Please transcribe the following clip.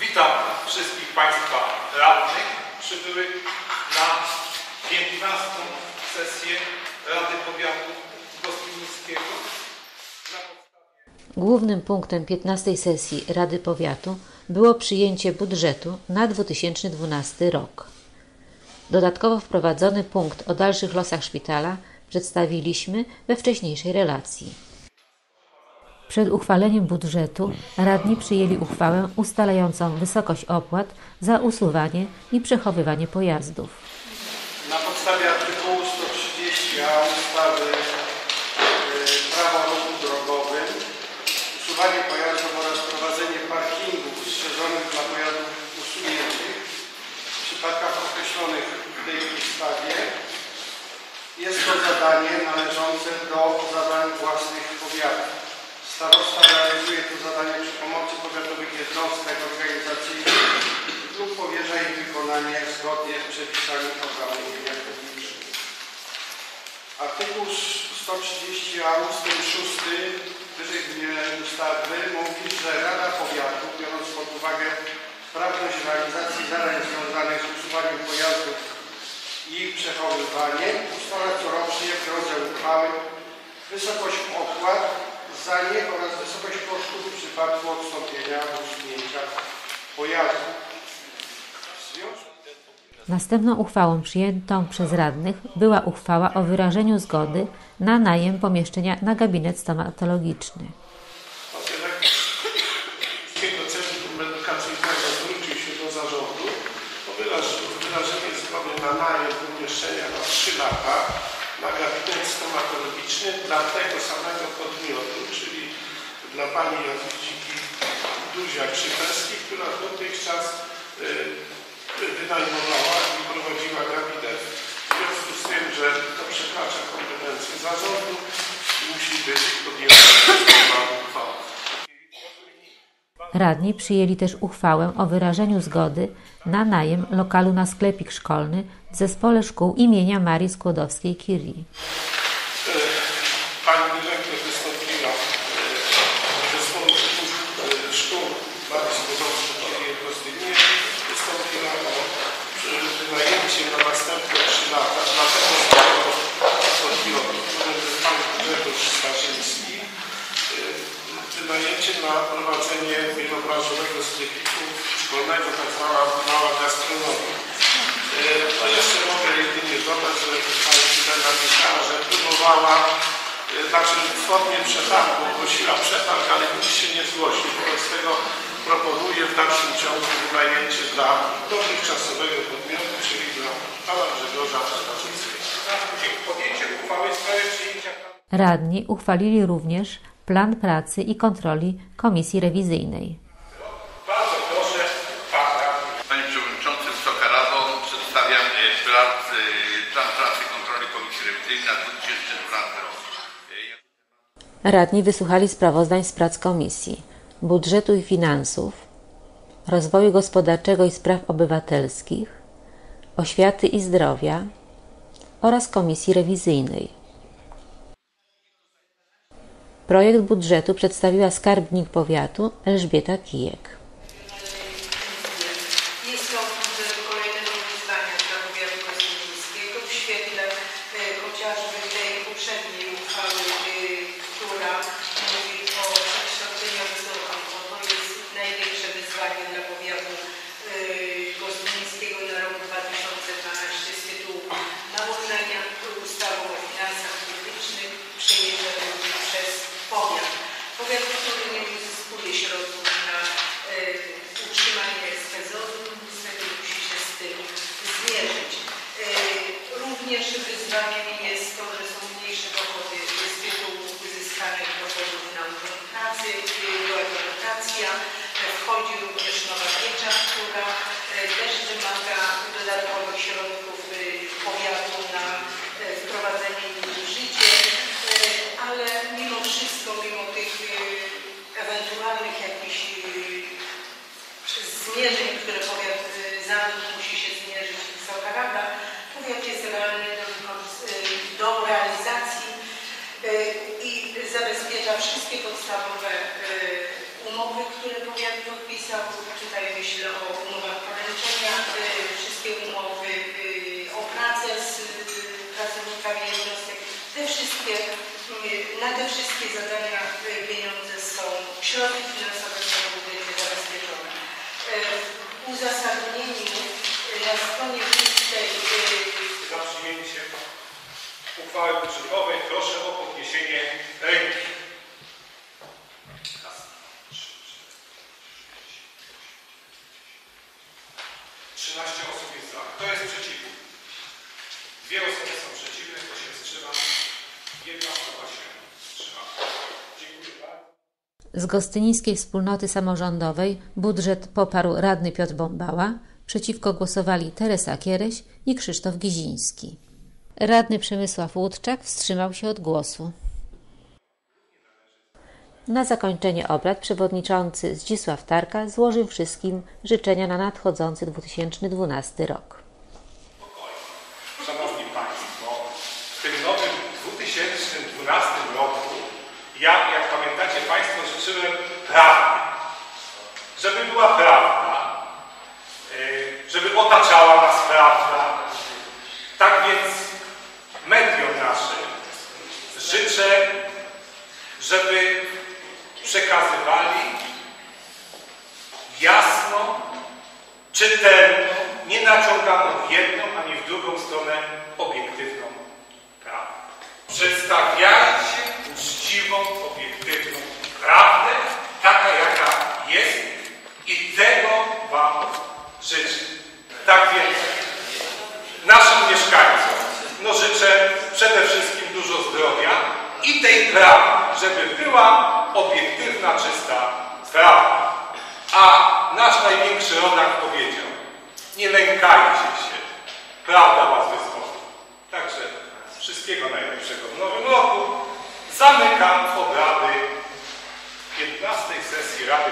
Witam wszystkich Państwa radnych przybyłych na 15. sesję Rady Powiatu Gostynińskiego. Głównym punktem 15 sesji Rady Powiatu było przyjęcie budżetu na 2012 rok. Dodatkowo wprowadzony punkt o dalszych losach szpitala przedstawiliśmy we wcześniejszej relacji. Przed uchwaleniem budżetu radni przyjęli uchwałę ustalającą wysokość opłat za usuwanie i przechowywanie pojazdów. Na podstawie artykułu 130a ustawy y, Prawo o ruchu drogowym usuwanie pojazdów oraz prowadzenie parkingów strzeżonych dla pojazdów usuniętych w przypadkach określonych w tej ustawie jest to zadanie należące do zadań własnych powiatu. Starosta realizuje to zadanie przy pomocy powiatowych jednostek organizacyjnych lub powierza ich wykonanie zgodnie z przepisami o zamówienia publicznych. Artykuł 130a ust. 6 wyżej ustawy mówi, że Rada Powiatu, biorąc pod uwagę sprawność realizacji zadań związanych z usuwaniem pojazdów i ich przechowywaniem, ustala corocznie w drodze uchwały wysokość opłat za nie oraz wysokość kosztów w przypadku odstąpienia od usunięcia pojazdu. Następną uchwałą przyjętą przez radnych była uchwała o wyrażeniu zgody na najem pomieszczenia na gabinet stomatologiczny. Zarządu wyrażenie zgody na najem pomieszczenia na 3 lata na gabinet stomatologiczny dla tego samego podmiotu, czyli dla pani Jadwigi Duzia-Krzyperskiej, która dotychczas y, wynajmowała i prowadziła gabinet. W związku z tym, że to przekracza kompetencje zarządu, musi być podjęta stosowna uchwała. Radni przyjęli też uchwałę o wyrażeniu zgody na najem lokalu na sklepik szkolny w zespole szkół imienia Marii Skłodowskiej-Curie. Pani dyrektor wystąpiła e, zespołu szkół, e, szkół Marii Skłodowskiej w Gostyninie. Wystąpiła o e, wynajęcie na następne 3 lata dla tego samego podmiotu, którym jest pan Grzegorz Starzyński. E, Wynajęcie na prowadzenie wielobranżowego sklepiku szkolnego, tak zwana mała gastronomia. E, No jeszcze mogę jedynie dodać, że pani tutaj napisała, że próbowała, e, znaczy w formie przetargu, ogłosiła przetarg, ale nikt się nie zgłosił. Wobec tego proponuję w dalszym ciągu wynajęcie dla dotychczasowego podmiotu, czyli dla pana Grzegorza Starzyńskiego. podjęcie uchwały w sprawie przyjęcia Radni uchwalili również plan pracy i kontroli Komisji Rewizyjnej. Bardzo proszę, pan radny. Panie Przewodniczący, Wysoka Rado, przedstawiam e, plan, e, plan pracy kontroli Komisji Rewizyjnej na 2012 rok. E, Radni wysłuchali sprawozdań z prac komisji, budżetu i finansów, rozwoju gospodarczego i spraw obywatelskich, oświaty i zdrowia oraz komisji rewizyjnej. Projekt budżetu przedstawiła skarbnik powiatu Elżbieta Kijek. Jest to e, kolejnego wyzwania dla powiatu gostynińskiego w świetle e, chociażby tej poprzedniej uchwały, e, która mówi o przekształceniu wzorowym, bo to jest największe wyzwanie dla powiatu e, gostynińskiego na rok 2012 z tytułu nałożenia ustawy o finansach publicznych przejęcia przez powiat. Powiat, który nie uzyskuje środków na e, utrzymanie SPZOZ-u, niestety musi się z tym zmierzyć. E, Również wyzwaniem jest to, że są mniejsze dochody z tytułu uzyskanych dochodów na urząd pracy, była to dotacja, e, wchodzi również nowa piecza, która wszystkie podstawowe y, umowy, które powiat podpisał, tutaj myślę o umowach poręczenia, y, wszystkie umowy y, o pracę z pracownikami jednostek, te wszystkie, na te wszystkie zadania pieniądze są, środki finansowe są budynki zabezpieczone. W uzasadnieniu na stronie tej za przyjęcie uchwały budżetowej proszę o podniesienie ręki. 13 osób jest za. Kto jest przeciw? Dwie osoby są przeciwne, kto się wstrzyma? Jedna osoba się wstrzyma. Dziękuję bardzo. Z Gostynińskiej Wspólnoty Samorządowej budżet poparł radny Piotr Bombała, przeciwko głosowali Teresa Kiereś i Krzysztof Giziński. Radny Przemysław Łódczak wstrzymał się od głosu. Na zakończenie obrad przewodniczący Zdzisław Tarka złożył wszystkim życzenia na nadchodzący 2012 rok. Szanowni Państwo, w tym nowym 2012 roku ja, jak pamiętacie Państwo, życzyłem prawdy. Żeby była prawda, yy, żeby otaczała nas prawda. Tak więc mediom naszym życzę, żeby przekazywali jasno, czytelną, nie naciąganą w jedną ani w drugą stronę obiektywną prawdę. Przedstawiajcie uczciwą, obiektywną prawdę, taka jaka jest i tego Wam życzę. Tak więc naszym mieszkańcom no życzę przede wszystkim dużo zdrowia i tej prawdy, żeby była obiektywna, czysta prawda. A nasz największy rodak powiedział, nie lękajcie się, prawda was wyzwoli. Także wszystkiego najlepszego w nowym roku. Zamykam obrady 15 sesji Rady